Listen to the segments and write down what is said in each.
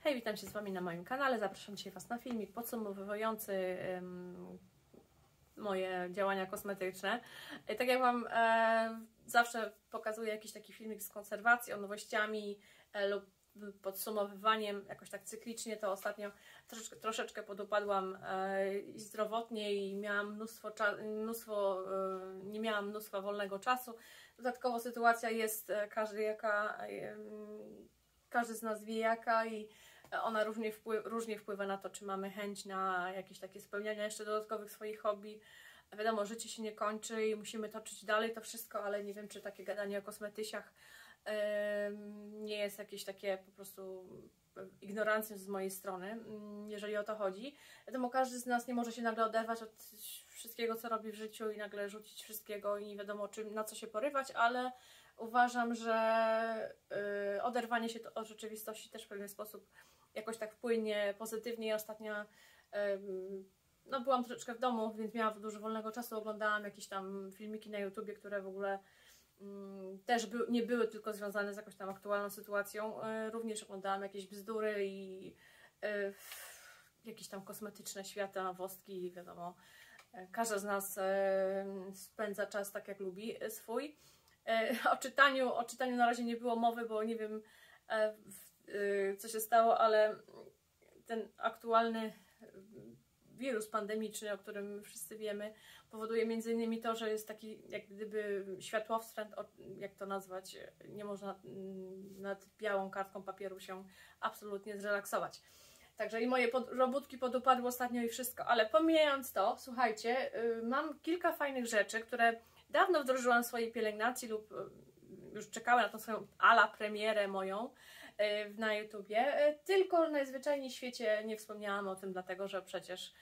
Hej, witam się z Wami na moim kanale. Zapraszam dzisiaj Was na filmik podsumowujący ym, moje działania kosmetyczne. I tak jak Wam e, zawsze pokazuję jakiś taki filmik z konserwacją, nowościami e, lub podsumowywaniem jakoś tak cyklicznie, to ostatnio troszeczkę, troszeczkę podupadłam e, zdrowotnie i miałam mnóstwo, mnóstwo e, nie miałam mnóstwa wolnego czasu. Dodatkowo sytuacja jest e, każdy jaka, e, każdy z nas wie jaka i ona różnie, różnie wpływa na to, czy mamy chęć na jakieś takie spełniania jeszcze dodatkowych swoich hobby. Wiadomo, życie się nie kończy i musimy toczyć dalej to wszystko, ale nie wiem, czy takie gadanie o kosmetysiach nie jest jakieś takie po prostu ignorancją z mojej strony, mm, jeżeli o to chodzi. Wiadomo, każdy z nas nie może się nagle oderwać od wszystkiego, co robi w życiu i nagle rzucić wszystkiego i nie wiadomo czym, na co się porywać, ale uważam, że y, oderwanie się od rzeczywistości też w pewien sposób jakoś tak wpłynie pozytywnie. Ostatnio no, byłam troszeczkę w domu, więc miałam dużo wolnego czasu, oglądałam jakieś tam filmiki na YouTubie, które w ogóle mm, też by, nie były tylko związane z jakąś tam aktualną sytuacją. E, również oglądałam jakieś bzdury i e, jakieś tam kosmetyczne świata, wostki, wiadomo. E, każdy z nas spędza czas tak, jak lubi swój. O czytaniu, o czytaniu na razie nie było mowy, bo nie wiem co się stało, ale ten aktualny wirus pandemiczny, o którym wszyscy wiemy, powoduje między innymi to, że jest taki jak gdyby światłowstręt, jak to nazwać, nie można mm, nad białą kartką papieru się absolutnie zrelaksować. Także i moje pod, robótki podupadły ostatnio i wszystko, ale pomijając to, słuchajcie, yy, mam kilka fajnych rzeczy, które dawno wdrożyłam w swojej pielęgnacji lub yy, już czekały na tą swoją ala premierę moją na YouTubie, yy, tylko najzwyczajniej w świecie nie wspomniałam o tym, dlatego że przecież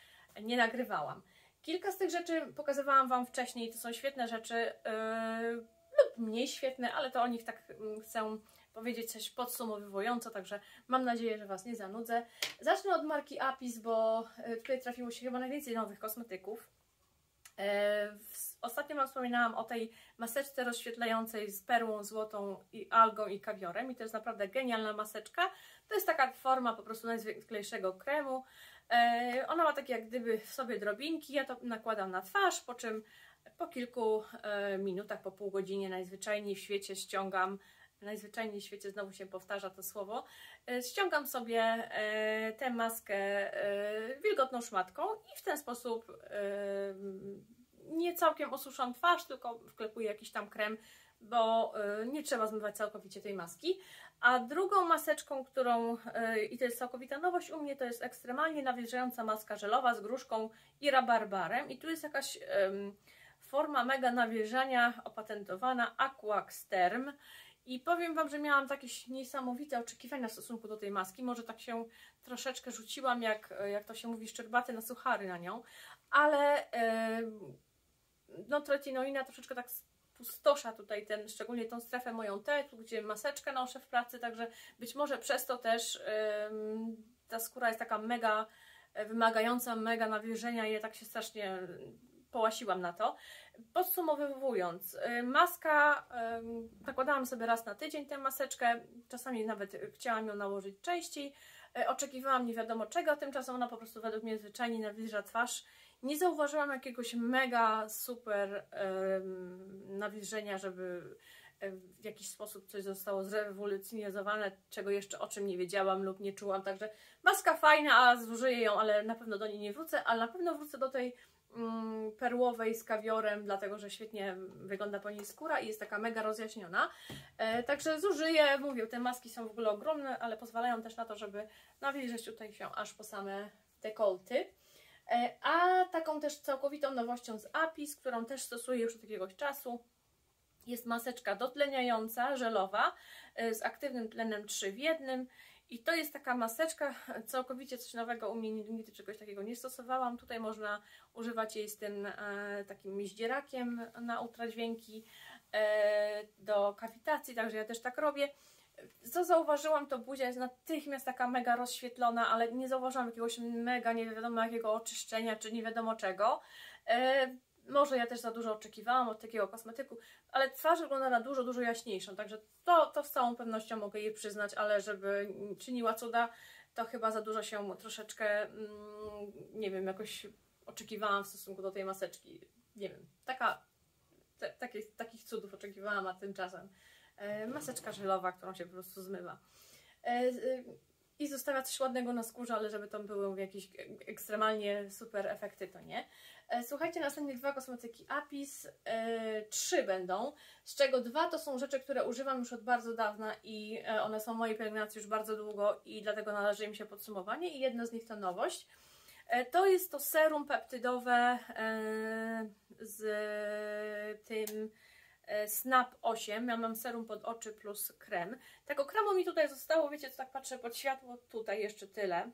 nie nagrywałam. Kilka z tych rzeczy pokazywałam Wam wcześniej, to są świetne rzeczy yy, lub mniej świetne, ale to o nich tak yy, chcę powiedzieć coś podsumowująco, także mam nadzieję, że Was nie zanudzę. Zacznę od marki Apis, bo yy, tutaj trafiło się chyba najwięcej nowych kosmetyków. Ostatnio Wam wspominałam o tej maseczce rozświetlającej z perłą złotą, i algą i kawiorem i to jest naprawdę genialna maseczka. To jest taka forma po prostu najzwyklejszego kremu. E, ona ma takie jak gdyby w sobie drobinki, ja to nakładam na twarz, po czym po kilku e, minutach, po pół godzinie najzwyczajniej w świecie ściągam, najzwyczajniej w świecie znowu się powtarza to słowo, e, ściągam sobie tę maskę wilgotną szmatką i w ten sposób całkiem osuszam twarz, tylko wklepuję jakiś tam krem, bo nie trzeba zmywać całkowicie tej maski. A drugą maseczką, którą, yy, i to jest całkowita nowość u mnie, to jest ekstremalnie nawilżająca maska żelowa z gruszką i rabarbarem. I tu jest jakaś yy, forma mega nawilżania opatentowana Aquax Term. I powiem Wam, że miałam takie niesamowite oczekiwania w stosunku do tej maski. Może tak się troszeczkę rzuciłam, jak, jak to się mówi, szczerbaty na suchary na nią. Ale yy, no tretinoina troszeczkę tak pustosza tutaj ten, szczególnie tą strefę moją T, gdzie maseczkę noszę w pracy, także być może przez to też ta skóra jest taka mega e, wymagająca, mega nawilżenia i ja tak się strasznie połasiłam na to. Podsumowując, y, maska, nakładałam sobie raz na tydzień tę maseczkę, czasami nawet chciałam ją nałożyć częściej, e, oczekiwałam nie wiadomo czego, tymczasem ona po prostu według mnie zwyczajnie nawilża twarz nie zauważyłam jakiegoś mega super nawilżenia, żeby w jakiś sposób coś zostało zrewolucjonizowane, czego jeszcze o czym nie wiedziałam lub nie czułam. Także maska fajna, a zużyję ją, ale na pewno do niej nie wrócę, ale na pewno wrócę do tej mm, perłowej z kawiorem, dlatego że świetnie wygląda po niej skóra i jest taka mega rozjaśniona. E, także zużyję, mówię, te maski są w ogóle ogromne, ale pozwalają też na to, żeby nawilżyć tutaj się aż po same dekolty. E, a taką też całkowitą nowością z Apis, którą też stosuję już od jakiegoś czasu, jest maseczka dotleniająca, żelowa, e, z aktywnym tlenem 3 w 1. I to jest taka maseczka, całkowicie coś nowego, u mnie nigdy czegoś takiego nie stosowałam. Tutaj można używać jej z tym e, takim miździerakiem na ultradźwięki e, do kawitacji, także ja też tak robię co zauważyłam, to buzia jest natychmiast taka mega rozświetlona, ale nie zauważyłam jakiegoś mega nie wiadomo jakiego oczyszczenia, czy nie wiadomo czego. E, może ja też za dużo oczekiwałam od takiego kosmetyku, ale twarz wygląda na dużo, dużo jaśniejszą, także to, to z całą pewnością mogę jej przyznać, ale żeby czyniła cuda, to chyba za dużo się troszeczkę, mm, nie wiem, jakoś oczekiwałam w stosunku do tej maseczki. Nie wiem, taka, te, takich, cudów oczekiwałam, a tymczasem maseczka żelowa, którą się po prostu zmywa. E, e, I zostawia coś ładnego na skórze, ale żeby to były jakieś ekstremalnie super efekty, to nie. E, słuchajcie, następnie dwa kosmetyki Apis, e, trzy będą, z czego dwa to są rzeczy, które używam już od bardzo dawna i e, one są w mojej pielęgnacji już bardzo długo i dlatego należy im się podsumowanie i jedna z nich to nowość. To jest to serum peptydowe z tym Snap 8. Ja mam serum pod oczy plus krem. Tego kremu mi tutaj zostało, wiecie, co tak patrzę pod światło, tutaj jeszcze tyle.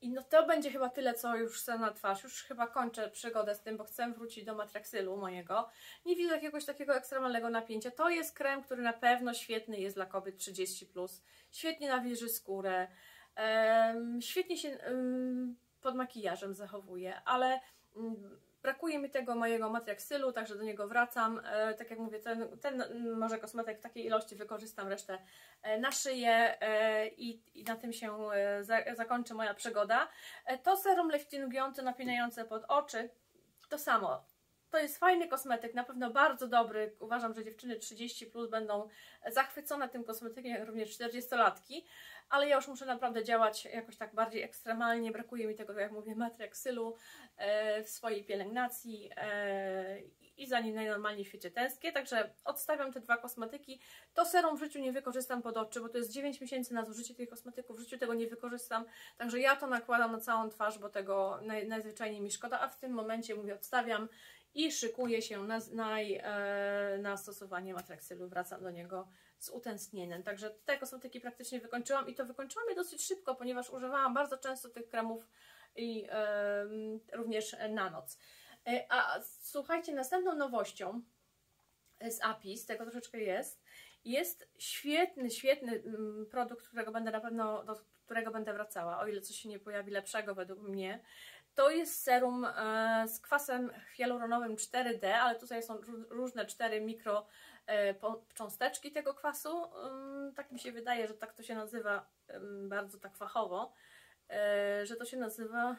I no to będzie chyba tyle, co już chcę na twarz. Już chyba kończę przygodę z tym, bo chcę wrócić do Matraxylu mojego. Nie widzę jakiegoś takiego ekstremalnego napięcia. To jest krem, który na pewno świetny jest dla kobiet 30+. Plus. Świetnie nawilży skórę. Um, świetnie się um, pod makijażem zachowuje, ale um, Brakuje mi tego mojego matriaksylu, także do niego wracam. E, tak jak mówię, ten, ten może kosmetyk w takiej ilości wykorzystam resztę e, na szyję e, i, i na tym się za, zakończy moja przygoda. To serum liftingujące, napinające pod oczy, to samo. To jest fajny kosmetyk, na pewno bardzo dobry. Uważam, że dziewczyny 30 plus będą zachwycone tym kosmetykiem, również 40-latki ale ja już muszę naprawdę działać jakoś tak bardziej ekstremalnie. Brakuje mi tego, jak mówię, matriaksylu e, w swojej pielęgnacji e, i za nim najnormalniej w świecie tęsknię. Także odstawiam te dwa kosmetyki. To serum w życiu nie wykorzystam pod oczy, bo to jest 9 miesięcy na zużycie tych kosmetyków. W życiu tego nie wykorzystam. Także ja to nakładam na całą twarz, bo tego naj, najzwyczajniej mi szkoda, a w tym momencie mówię, odstawiam i szykuję się na, na, e, na stosowanie matraksylu. Wracam do niego z utęsknieniem. Także te kosmetyki praktycznie wykończyłam i to wykończyłam je dosyć szybko, ponieważ używałam bardzo często tych kremów i yy, również na noc. Yy, a słuchajcie, następną nowością z Apis, tego troszeczkę jest, jest świetny, świetny mm, produkt, którego będę na pewno, do którego będę wracała, o ile coś się nie pojawi lepszego według mnie. To jest serum e, z kwasem hialuronowym 4D, ale tutaj są różne 4 mikro E, cząsteczki tego kwasu. Tak mi się wydaje, że tak to się nazywa bardzo tak fachowo, e, że to się nazywa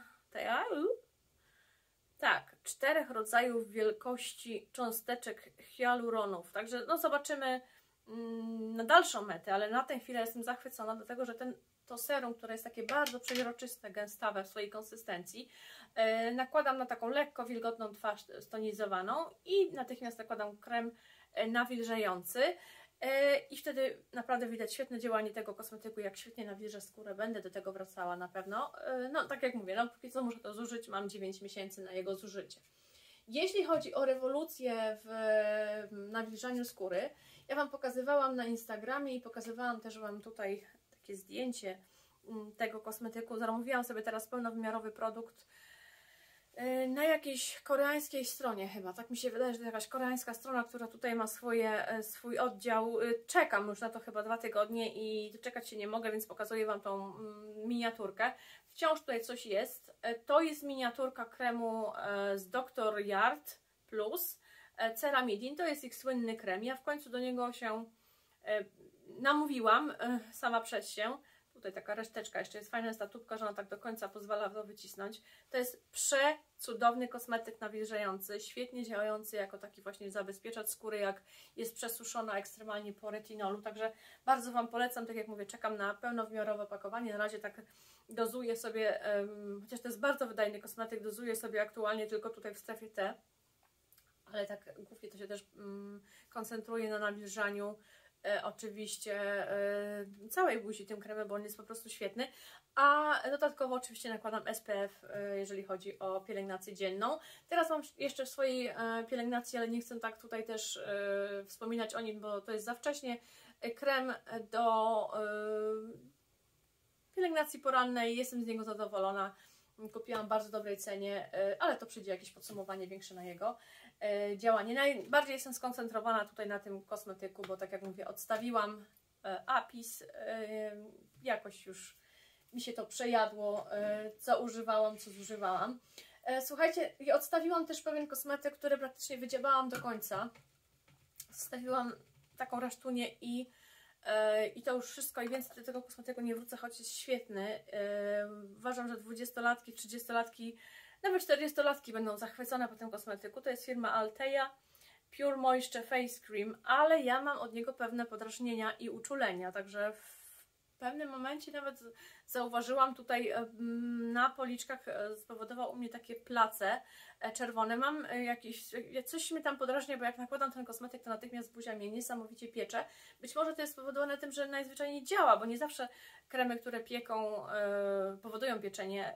tak, czterech rodzajów wielkości cząsteczek hialuronów. Także no zobaczymy mm, na dalszą metę, ale na tę chwilę jestem zachwycona, dlatego że ten, to serum, które jest takie bardzo przeźroczyste, gęstawe w swojej konsystencji, e, nakładam na taką lekko wilgotną twarz stonizowaną i natychmiast nakładam krem E, nawilżający e, i wtedy naprawdę widać świetne działanie tego kosmetyku, jak świetnie nawilża skórę, będę do tego wracała na pewno. No tak jak mówię, no póki co muszę to zużyć, mam 9 miesięcy na jego zużycie. Jeśli chodzi o rewolucję w nawilżaniu skóry, ja Wam pokazywałam na Instagramie i pokazywałam też Wam tutaj takie zdjęcie mm, tego kosmetyku. Zamówiłam sobie teraz pełnowymiarowy produkt Y, na jakiejś koreańskiej stronie chyba, tak mi się wydaje, że to jakaś koreańska strona, która tutaj ma swoje, y, swój oddział. Y, czekam już na to chyba dwa tygodnie i doczekać się nie mogę, więc pokazuję Wam tą mm, miniaturkę. Wciąż tutaj coś jest. To jest miniaturka kremu z Dr. Yard Plus Ceramidin. To jest ich słynny krem. Ja w końcu do niego się namówiłam sama przez się. Tutaj taka reszteczka, jeszcze jest fajna statutka, że ona tak do końca pozwala to wycisnąć. To jest przecudowny kosmetyk nawilżający, świetnie działający jako taki właśnie zabezpieczacz skóry, jak jest przesuszona ekstremalnie po retinolu. Także bardzo Wam polecam, tak jak mówię, czekam na pełnowymiarowe opakowanie. Na razie tak dozuję sobie, um, chociaż to jest bardzo wydajny kosmetyk, dozuję sobie aktualnie tylko tutaj w strefie T, ale tak głównie to się też um, koncentruje na nawilżaniu e, oczywiście e, całej buzi tym kremem, bo on jest po prostu świetny. A dodatkowo oczywiście nakładam SPF, e, jeżeli chodzi o pielęgnację dzienną. Teraz mam jeszcze w swojej e, pielęgnacji, ale nie chcę tak tutaj też e, wspominać o nim, bo to jest za wcześnie. E, krem do e, pielęgnacji porannej, jestem z niego zadowolona. Kupiłam w bardzo dobrej cenie, ale to przyjdzie jakieś podsumowanie większe na jego. E, działanie. Najbardziej jestem skoncentrowana tutaj na tym kosmetyku, bo tak jak mówię, odstawiłam e, apis, e, jakoś już mi się to przejadło, co używałam, co zużywałam. Słuchajcie, odstawiłam też pewien kosmetyk, który praktycznie wydziałałam do końca. Zostawiłam taką resztunię i I to już wszystko i więcej do tego kosmetyku nie wrócę, choć jest świetny. Uważam, że 20-latki, 30-latki, nawet 40-latki będą zachwycone po tym kosmetyku. To jest firma Alteja Pure Moisture Face Cream, ale ja mam od niego pewne podrażnienia i uczulenia, także w pewnym momencie nawet zauważyłam tutaj na policzkach e, spowodował u mnie takie place e, czerwone. Mam e, jakieś, coś mnie tam podrażnia, bo jak nakładam ten kosmetyk, to natychmiast buzia mnie niesamowicie piecze. Być może to jest spowodowane tym, że najzwyczajniej działa, bo nie zawsze kremy, które pieką, powodują pieczenie.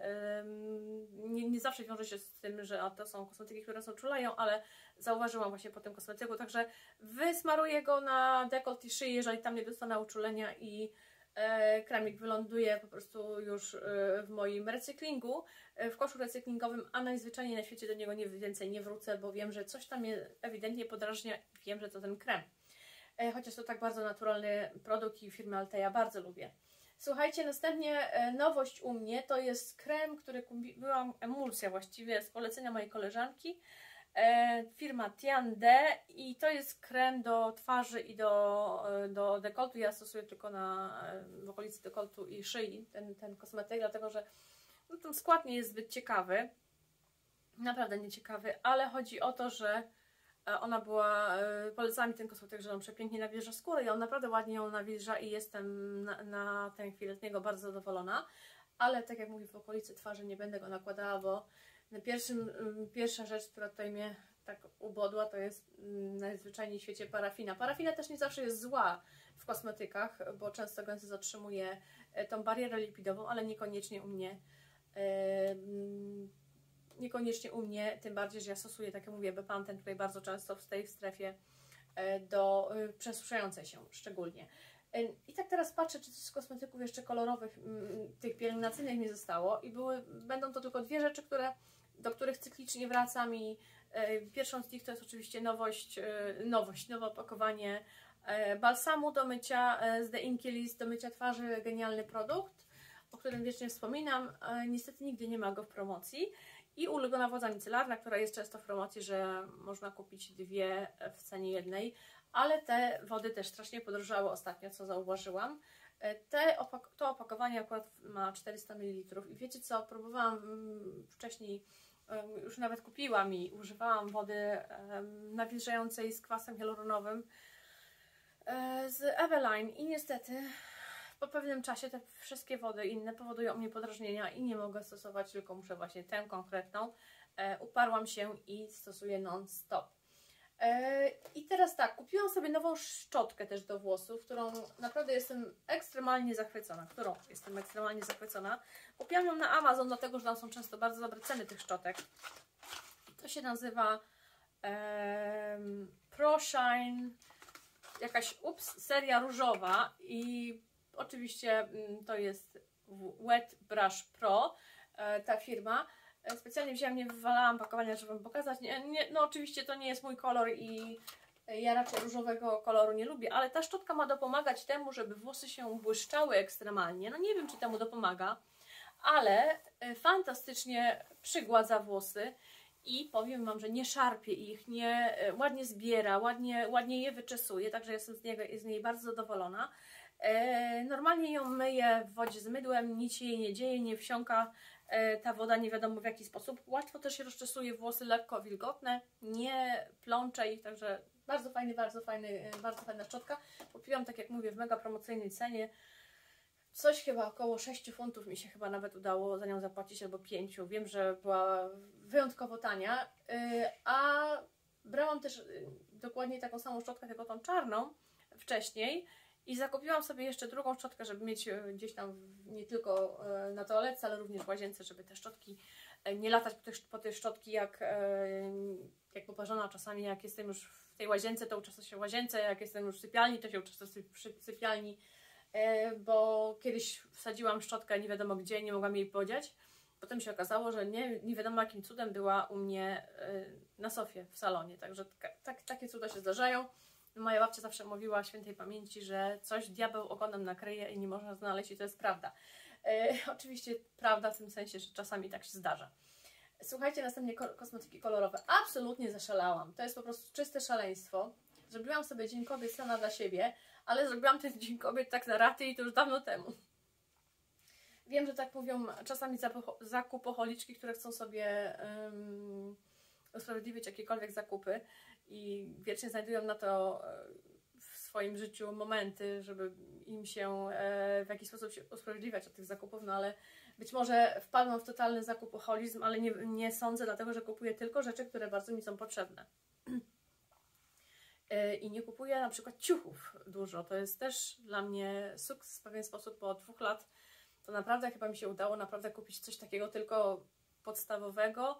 Nie, nie zawsze wiąże się z tym, że to są kosmetyki, które są czulają, ale zauważyłam właśnie po tym kosmetyku, także wysmaruję go na dekolt i szyję, jeżeli tam nie dostanę uczulenia i E, kremik wyląduje po prostu już e, w moim recyklingu, e, w koszu recyklingowym, a najzwyczajniej na świecie do niego nie, więcej nie wrócę, bo wiem, że coś tam mnie ewidentnie podrażnia i wiem, że to ten krem. Chociaż to tak bardzo naturalny produkt i firmy Alteja bardzo lubię. Słuchajcie, następnie nowość u mnie to jest krem, który byłam emulsja właściwie z polecenia mojej koleżanki firma Tiande i to jest krem do twarzy i do, e, do dekoltu. Ja stosuję tylko na, e, w okolicy dekoltu i szyi ten, ten kosmetyk, dlatego że no, ten skład nie jest zbyt ciekawy. Naprawdę nieciekawy, ale chodzi o to, że e, ona była, polecała mi ten kosmetyk, że on przepięknie nawilża skórę i on naprawdę ładnie ją nawilża i jestem na, na tę chwilę z niego bardzo zadowolona. Ale tak jak mówię, w okolicy twarzy nie będę go nakładała, bo Pierwszym, pierwsza rzecz, która tutaj mnie tak ubodła, to jest najzwyczajniej w świecie parafina. Parafina też nie zawsze jest zła w kosmetykach, bo często gęsto zatrzymuje e, tą barierę lipidową, ale niekoniecznie u mnie. Niekoniecznie u mnie, tym bardziej, że ja stosuję, tak jak mówię, Bepanten tutaj bardzo często w tej strefie e, do e, przesuszającej się szczególnie. I tak teraz patrzę, czy coś z kosmetyków jeszcze kolorowych, tych pielęgnacyjnych nie zostało i były, będą to tylko dwie rzeczy, które do których cyklicznie wracam i e, pierwszą z nich to jest oczywiście nowość, e, nowość, nowe opakowanie e, balsamu do mycia z The Inky List do mycia twarzy, genialny produkt, o którym wiecznie wspominam. Niestety nigdy nie ma go w promocji. I ulubiona woda micelarna, która jest często w promocji, że można kupić dwie w cenie jednej, ale te wody też strasznie podrożały ostatnio, co zauważyłam. Te opak to opakowanie akurat ma 400 ml i wiecie co, próbowałam mm, wcześniej już nawet kupiłam i używałam wody nawilżającej z kwasem hialuronowym e, z Eveline i niestety po pewnym czasie te wszystkie wody inne powodują mnie podrażnienia i nie mogę stosować, tylko muszę właśnie tę konkretną. E, uparłam się i stosuję non-stop. E, I teraz tak, kupiłam sobie nową szczotkę też do włosów, którą naprawdę jestem ekstremalnie zachwycona, którą jestem ekstremalnie zachwycona. Kupiłam ją na Amazon, dlatego że tam są często bardzo dobre ceny tych szczotek. To się nazywa um, Pro Shine, jakaś ups, seria różowa i oczywiście mm, to jest Wet Brush Pro, e, ta firma. E, specjalnie wzięłam, nie wywalałam pakowania, żeby Wam pokazać. Nie, nie, no oczywiście to nie jest mój kolor i ja raczej różowego koloru nie lubię, ale ta szczotka ma dopomagać temu, żeby włosy się błyszczały ekstremalnie. No nie wiem, czy temu dopomaga, ale e, fantastycznie przygładza włosy i powiem Wam, że nie szarpie ich, nie, e, ładnie zbiera, ładnie, ładnie je wyczesuje, także jestem z, niego, z niej bardzo zadowolona. E, normalnie ją myję w wodzie z mydłem, nic jej nie dzieje, nie wsiąka E, ta woda nie wiadomo w jaki sposób. Łatwo też się rozczesuje włosy lekko wilgotne, nie plącze ich, także bardzo fajny, bardzo fajny, e, bardzo fajna szczotka. Kupiłam, tak jak mówię, w mega promocyjnej cenie. Coś chyba około 6 funtów mi się chyba nawet udało za nią zapłacić, albo 5. Wiem, że była wyjątkowo tania, e, a brałam też dokładnie taką samą szczotkę, tylko tą czarną wcześniej i zakupiłam sobie jeszcze drugą szczotkę, żeby mieć e, gdzieś tam nie tylko e, na toalecie, ale również w łazience, żeby te szczotki e, nie latać po, po tej szczotki jak, jak poparzona czasami, jak jestem już w tej łazience, to uczestniczę się w łazience, jak jestem już w sypialni, to się uczestniczę w sypialni, bo kiedyś wsadziłam szczotkę nie wiadomo gdzie, nie mogłam jej podziać. Potem się okazało, że nie, nie wiadomo jakim cudem była u mnie na sofie w salonie, także tak, takie cuda się zdarzają. Moja babcia zawsze mówiła świętej pamięci, że coś diabeł ogonem nakryje i nie można znaleźć i to jest prawda. E, oczywiście prawda w tym sensie, że czasami tak się zdarza. Słuchajcie, następnie kosmetyki kolorowe. Absolutnie zaszalałam. To jest po prostu czyste szaleństwo. Zrobiłam sobie Dzień Kobiet sama dla siebie, ale zrobiłam ten Dzień Kobiet tak na raty i to już dawno temu. Wiem, że tak mówią czasami zakupoholiczki, które chcą sobie um, usprawiedliwić jakiekolwiek zakupy i wiecznie znajdują na to e, w swoim życiu momenty, żeby im się e, w jakiś sposób się usprawiedliwiać od tych zakupów, no ale być może wpadłam w totalny zakupoholizm, ale nie, nie sądzę, dlatego że kupuję tylko rzeczy, które bardzo mi są potrzebne. E, I nie kupuję na przykład ciuchów dużo. To jest też dla mnie sukces w pewien sposób po dwóch lat. To naprawdę chyba mi się udało naprawdę kupić coś takiego tylko podstawowego,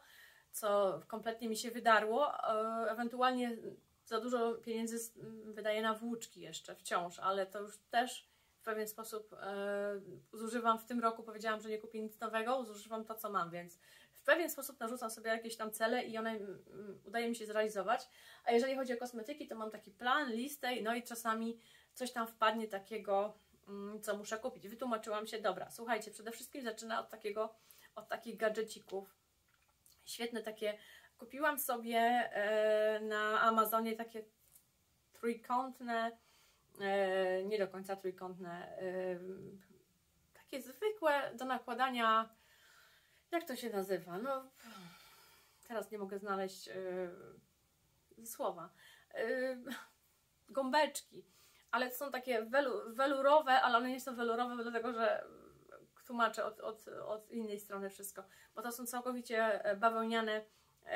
co kompletnie mi się wydarło. E, ewentualnie za dużo pieniędzy wydaję na włóczki jeszcze wciąż, ale to już też w pewien sposób e, zużywam w tym roku. Powiedziałam, że nie kupię nic nowego, zużywam to, co mam, więc w pewien sposób narzucam sobie jakieś tam cele i one mm, udaje mi się zrealizować. A jeżeli chodzi o kosmetyki, to mam taki plan, listę, no i czasami coś tam wpadnie takiego, mm, co muszę kupić. Wytłumaczyłam się, dobra, słuchajcie, przede wszystkim zaczyna od takiego, od takich gadżecików. Świetne takie, kupiłam sobie e, na Amazonie takie trójkątne, e, nie do końca trójkątne, e, takie zwykłe do nakładania jak to się nazywa? No, teraz nie mogę znaleźć słowa. Gąbeczki. Ale są takie welu, welurowe, ale one nie są welurowe, dlatego że tłumaczę od, od, od innej strony wszystko. Bo to są całkowicie e, bawełniane yy,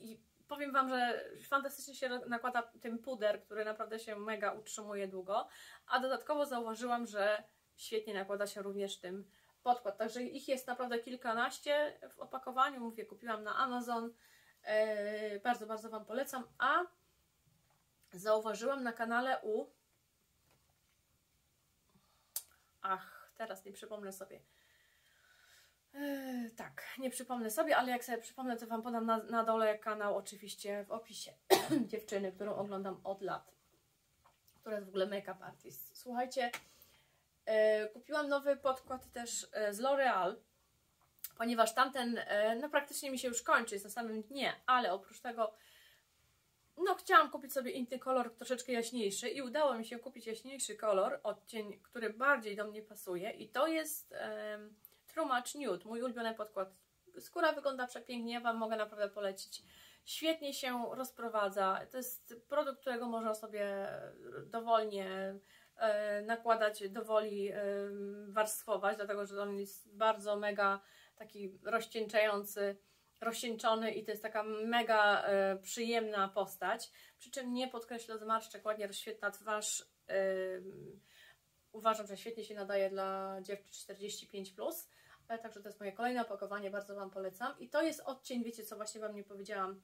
i powiem Wam, że fantastycznie się nakłada tym puder, który naprawdę się mega utrzymuje długo, a dodatkowo zauważyłam, że świetnie nakłada się również tym podkład. Także ich jest naprawdę kilkanaście w opakowaniu. Mówię, kupiłam na Amazon. Yy, bardzo, bardzo Wam polecam. A zauważyłam na kanale u. Ach, teraz nie przypomnę sobie. Yy, tak, nie przypomnę sobie, ale jak sobie przypomnę, to Wam podam na, na dole kanał, oczywiście w opisie dziewczyny, którą oglądam od lat, która jest w ogóle make-up artist. Słuchajcie, E, kupiłam nowy podkład też e, z L'Oreal, ponieważ tamten e, no praktycznie mi się już kończy, jest na samym dnie, ale oprócz tego no chciałam kupić sobie inny kolor troszeczkę jaśniejszy i udało mi się kupić jaśniejszy kolor, odcień, który bardziej do mnie pasuje i to jest um, True Match Nude, mój ulubiony podkład. Skóra wygląda przepięknie, Wam mogę naprawdę polecić. Świetnie się rozprowadza. To jest produkt, którego można sobie dowolnie E, nakładać do woli, e, warstwować, dlatego że on jest bardzo mega taki rozcieńczający, rozcieńczony i to jest taka mega e, przyjemna postać, przy czym nie podkreśla zmarszczek, ładnie rozświetla twarz. Uważam, że świetnie się nadaje dla dziewczyn 45+, plus, także to jest moje kolejne opakowanie, bardzo Wam polecam. I to jest odcień, wiecie co właśnie Wam nie powiedziałam,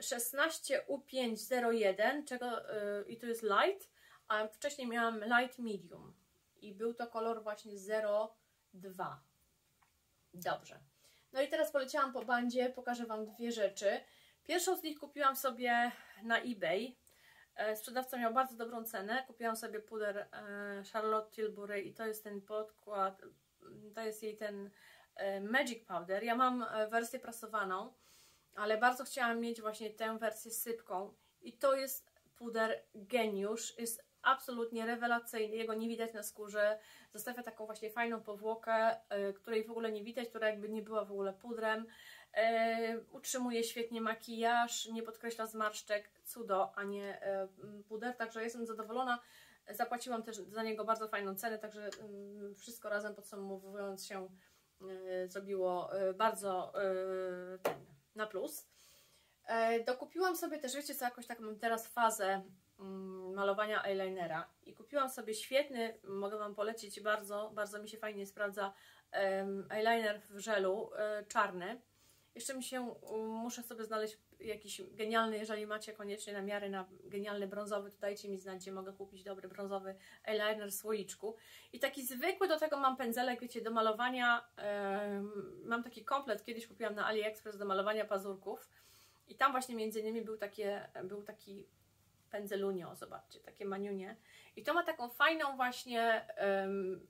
16U501, czego, yy, i to jest light, a wcześniej miałam light medium i był to kolor właśnie 02. Dobrze. No i teraz poleciałam po bandzie, pokażę Wam dwie rzeczy. Pierwszą z nich kupiłam sobie na eBay. E, sprzedawca miał bardzo dobrą cenę. Kupiłam sobie puder e, Charlotte Tilbury i to jest ten podkład, to jest jej ten e, Magic Powder. Ja mam wersję prasowaną, ale bardzo chciałam mieć właśnie tę wersję sypką i to jest puder geniusz. Jest absolutnie rewelacyjny, jego nie widać na skórze, zostawia taką właśnie fajną powłokę, y, której w ogóle nie widać, która jakby nie była w ogóle pudrem, y, utrzymuje świetnie makijaż, nie podkreśla zmarszczek, cudo, a nie y, puder, także jestem zadowolona, zapłaciłam też za niego bardzo fajną cenę, także wszystko razem podsumowując się zrobiło bardzo na plus. Dokupiłam sobie też, wiecie co, jakoś tak mam teraz fazę Mm, malowania eyelinera i kupiłam sobie świetny, mogę Wam polecić bardzo, bardzo mi się fajnie sprawdza eyeliner w żelu, e, czarny. Jeszcze mi się, muszę sobie znaleźć jakiś genialny, jeżeli macie koniecznie namiary na genialny brązowy, to dajcie mi znać, gdzie mogę kupić dobry brązowy eyeliner w słoiczku. I taki zwykły, do tego mam pędzelek, wiecie, do malowania, mam taki komplet, kiedyś kupiłam na AliExpress do malowania pazurków i tam właśnie między innymi był, takie, był taki pędzelunio, zobaczcie, takie maniunie. I to ma taką fajną właśnie, um,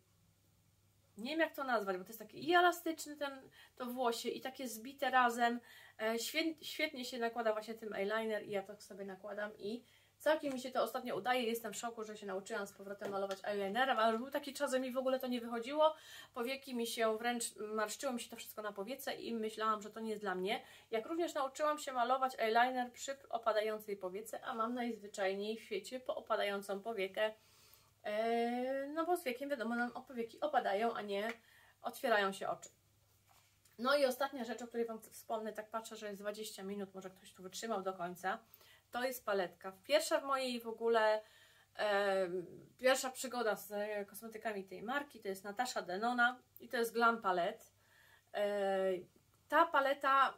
nie wiem jak to nazwać, bo to jest taki i elastyczny ten, to włosie i takie zbite razem. E, świetnie się nakłada właśnie tym eyeliner i ja to sobie nakładam i Całkiem mi się to ostatnio udaje, jestem w szoku, że się nauczyłam z powrotem malować eyelinerem, ale był taki czas, że mi w ogóle to nie wychodziło, powieki mi się wręcz, marszczyło mi się to wszystko na powiece i myślałam, że to nie jest dla mnie. Jak również nauczyłam się malować eyeliner przy opadającej powiece, a mam najzwyczajniej w świecie po opadającą powiekę, eee, no bo z wiekiem wiadomo nam powieki opadają, a nie otwierają się oczy. No i ostatnia rzecz, o której Wam wspomnę, tak patrzę, że jest 20 minut, może ktoś tu wytrzymał do końca, to jest paletka. Pierwsza w mojej w ogóle, e, pierwsza przygoda z kosmetykami tej marki to jest Natasha Denona i to jest Glam Palette. E, ta paleta,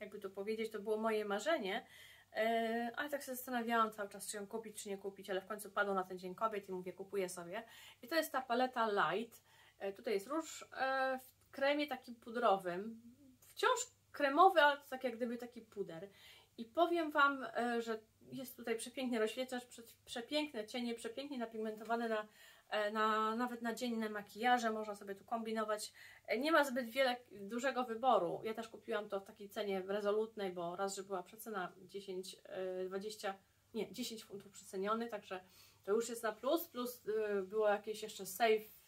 jakby to powiedzieć, to było moje marzenie, e, ale tak się zastanawiałam cały czas, czy ją kupić, czy nie kupić, ale w końcu padło na ten Dzień Kobiet i mówię, kupuję sobie. I to jest ta paleta Light. E, tutaj jest róż e, w kremie takim pudrowym, wciąż kremowy, ale to tak jak gdyby taki puder. I powiem Wam, e, że jest tutaj przepiękny rozświetlacz, przepiękne cienie, przepięknie napigmentowane na, e, na, nawet na dzienne makijaże, można sobie tu kombinować. E, nie ma zbyt wiele, dużego wyboru. Ja też kupiłam to w takiej cenie rezolutnej, bo raz, że była przecena 10, 20, nie, 10 funtów przeceniony, także to już jest na plus, plus było jakieś jeszcze save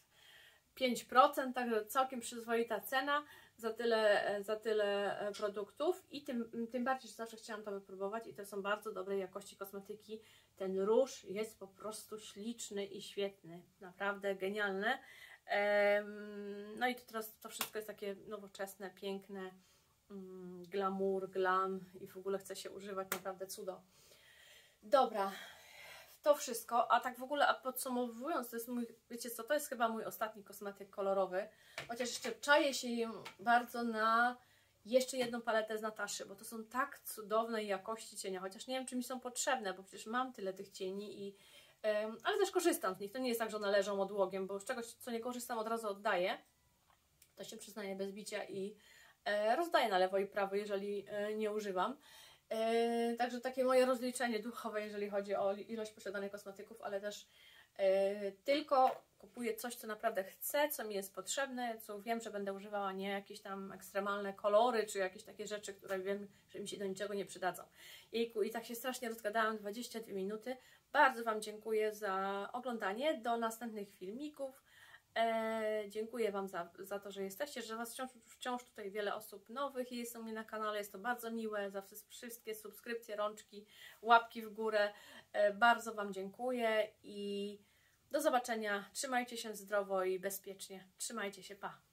5%, także całkiem przyzwoita cena za tyle, e, za tyle e, produktów i tym, tym bardziej, że zawsze chciałam to wypróbować i to są bardzo dobrej jakości kosmetyki. Ten róż jest po prostu śliczny i świetny, naprawdę genialne. No i to teraz to wszystko jest takie nowoczesne, piękne, mm, glamour, glam i w ogóle chce się używać naprawdę cudo. Dobra, to wszystko, a tak w ogóle, a podsumowując, to jest mój, wiecie co, to jest chyba mój ostatni kosmetyk kolorowy, chociaż jeszcze czaję się bardzo na jeszcze jedną paletę z Nataszy, bo to są tak cudownej jakości cienia, chociaż nie wiem, czy mi są potrzebne, bo przecież mam tyle tych cieni i um, ale też korzystam z nich, to nie jest tak, że one leżą odłogiem, bo z czegoś, co nie korzystam, od razu oddaję, to się przyznaję bez bicia i e, rozdaję na lewo i prawo, jeżeli e, nie używam. E, także takie moje rozliczenie duchowe, jeżeli chodzi o ilość posiadanych kosmetyków, ale też e, tylko kupuję coś, co naprawdę chcę, co mi jest potrzebne, co wiem, że będę używała, nie jakieś tam ekstremalne kolory, czy jakieś takie rzeczy, które wiem, że mi się do niczego nie przydadzą. Jejku, i tak się strasznie rozgadałam, 22 minuty. Bardzo Wam dziękuję za oglądanie. Do następnych filmików. E, dziękuję Wam za, za to, że jesteście, że Was wciąż, wciąż tutaj wiele osób nowych jest u mnie na kanale, jest to bardzo miłe, za wszystkie subskrypcje, rączki, łapki w górę. E, bardzo Wam dziękuję i do zobaczenia. Trzymajcie się zdrowo i bezpiecznie. Trzymajcie się, pa!